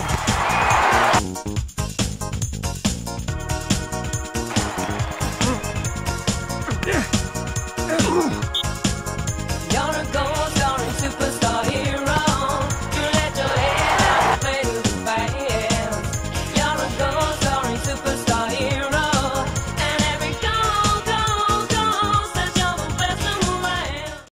Flamengo.